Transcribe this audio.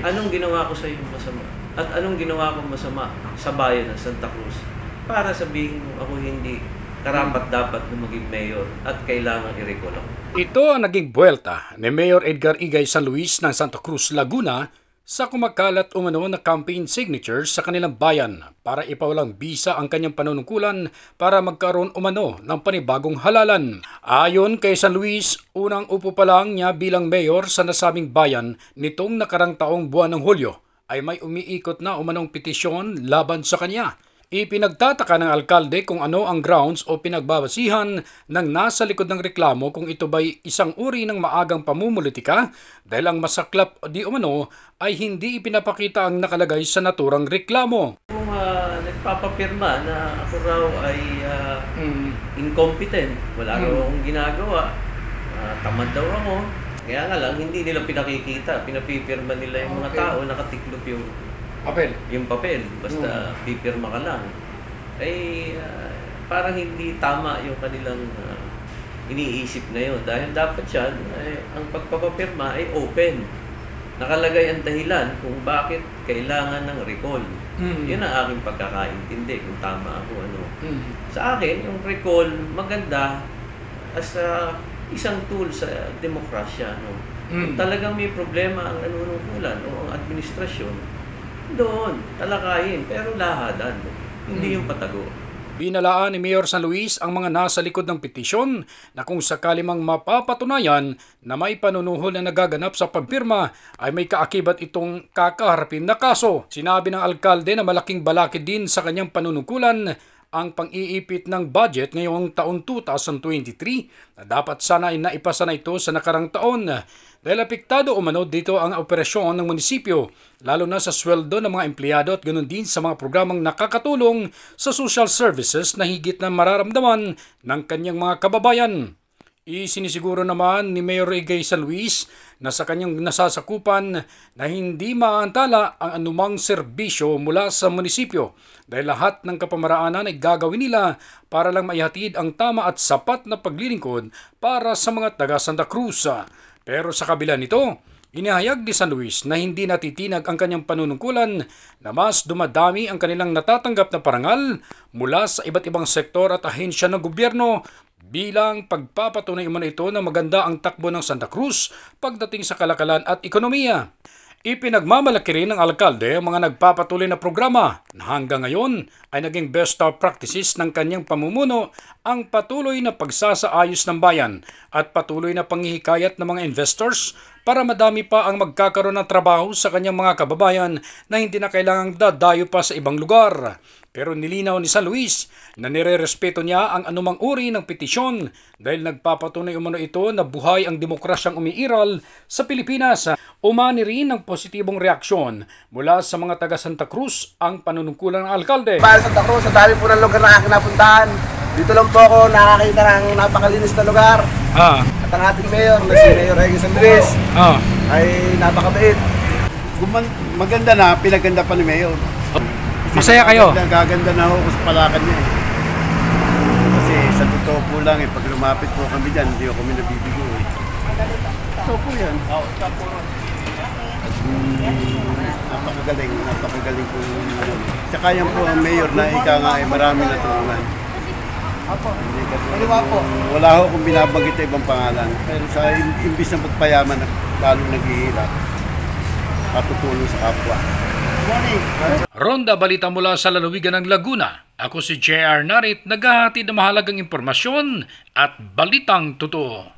Yes. Anong ginawa ko sa iyo masama? At anong ginawa ko masama sa bayan ng Santa Cruz? Para sabihin mo ako hindi karapat dapat na maging mayor at kailangan i-recall ako. Ito ang naging buwelta ni Mayor Edgar Igay San Luis ng Santa Cruz, Laguna sa kumakalat umano na campaign signatures sa kanilang bayan para ipawalang bisa ang kanyang panunungkulan para magkaroon umano ng panibagong halalan. Ayon kay San Luis, unang upo pa lang niya bilang mayor sa nasabing bayan nitong nakarang taong buwan ng Hulyo ay may umiikot na umanong petisyon laban sa kanya. Ipinagtataka ng alkalde kung ano ang grounds o pinagbabasihan ng nasa likod ng reklamo kung ito ba'y isang uri ng maagang pamumulitika dahil ang masaklap di umano ay hindi ipinapakita ang nakalagay sa naturang reklamo. Kung uh, nagpapapirma na ako raw ay uh, incompetent, wala raw akong ginagawa, uh, tamad daw ako, kaya nga lang, hindi nila pinakikita, pinapipirma nila yung mga Okay. tao, nakatiklop yung Apel. yung papel, basta pipirma ka lang. Ay, ah, parang hindi tama yung kanilang ah, iniisip na yun. Dahil dapat yan, ay, ang pagpapapirma ay open. Nakalagay ang dahilan kung bakit kailangan ng recall. Mm. Yun ang aking pagkakaintindi kung tama ako. Ano. Sa akin, yung recall maganda as a, isang tool sa demokrasya. No? Kung Mm. talagang may problema ang nanunungkulan o ang administrasyon, doon, talakayin, pero lahadan. Hindi yung patago. Binalaan ni Mayor San Luis ang mga nasa likod ng petisyon na kung sakali mang mapapatunayan na may panunuhol na nagaganap sa pagpirma ay may kaakibat itong kakaharapin na kaso. Sinabi ng alkalde na malaking balakid din sa kanyang panunungkulan ang pang-iipit ng budget ngayong taon 2023 na dapat sana ay naipasa na ito sa nakarang taon dahil apektado umano dito ang operasyon ng munisipyo lalo na sa sweldo ng mga empleyado at ganoon din sa mga programang nakakatulong sa social services na higit na mararamdaman ng kanyang mga kababayan. Isinisiguro naman ni Mayor Igay San Luis na sa kanyang nasasakupan na hindi maantala ang anumang serbisyo mula sa munisipyo dahil lahat ng kapamaraanan ay gagawin nila para lang maihatid ang tama at sapat na paglilingkod para sa mga taga Santa Cruz. Pero sa kabila nito, Inihayag ni San Luis na hindi natitinag ang kanyang panunungkulan na mas dumadami ang kanilang natatanggap na parangal mula sa iba't ibang sektor at ahensya ng gobyerno bilang pagpapatunay umano ito na maganda ang takbo ng Santa Cruz pagdating sa kalakalan at ekonomiya. Ipinagmamalaki rin ng alkalde ang mga nagpapatuloy na programa na hanggang ngayon ay naging best of practices ng kanyang pamumuno ang patuloy na pagsasaayos ng bayan at patuloy na panghihikayat ng mga investors para madami pa ang magkakaroon ng trabaho sa kanyang mga kababayan na hindi na kailangang dadayo pa sa ibang lugar. Pero nilinaw ni San Luis na nirerespeto niya ang anumang uri ng petisyon dahil nagpapatunay umano ito na buhay ang demokrasyang umiiral sa Pilipinas. Umani rin ng positibong reaksyon mula sa mga taga Santa Cruz ang panunungkulan ng alkalde. Bayan Santa Cruz, sa dami po ng lugar na aking napuntahan. Dito lang po ako nakakita ng napakalinis na lugar. Ah, At ang ating mayor, na si Mayor Regis Luis, ah. ay napakabait. Guman, maganda na, pinaganda pa ni Mayor. Masaya kayo? Gaganda, gaganda na ako sa palakan niya eh. Kasi sa totoo po lang eh, pag lumapit po kami dyan, hindi ko kami nabibigo eh. Totoo po yan. At, mm, napakagaling, napakagaling po. Tsaka yan po ang mayor na ika nga ay marami natulungan. Hindi kasi, wala ho kung binabanggit na ibang pangalan. Pero sa im- imbis na magpayaman, lalo naghihirap. Patutulong sa kapwa. Ronda balita mula sa lalawigan ng Laguna. Ako si JR Narit, naghahatid ng mahalagang impormasyon at balitang totoo.